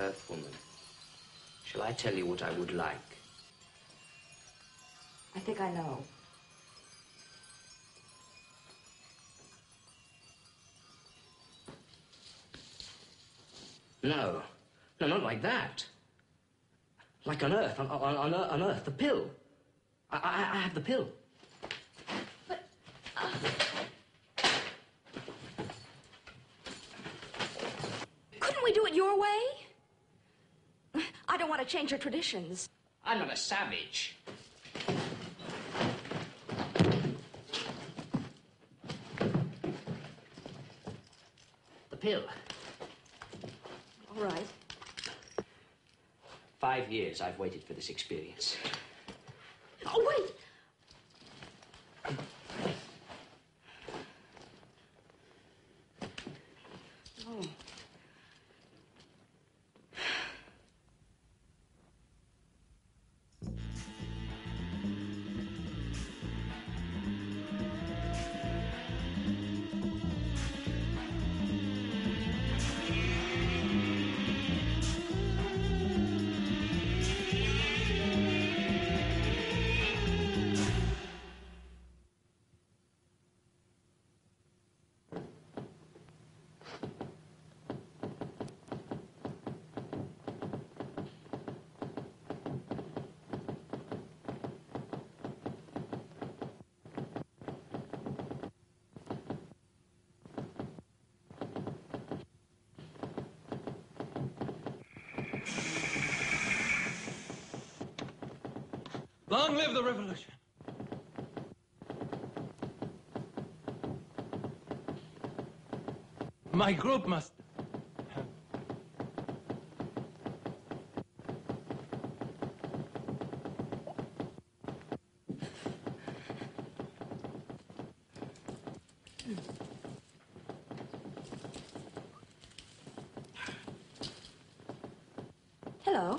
Earthwoman, shall I tell you what I would like? I think I know. No. No, not like that. Like on Earth, on, on, on, on Earth, the pill. I, I, I have the pill. But. Uh, couldn't we do it your way? I don't want to change your traditions. I'm not a savage. The pill. All right. Five years I've waited for this experience. Oh, wait. Oh. Long live the revolution. My group must. Hello.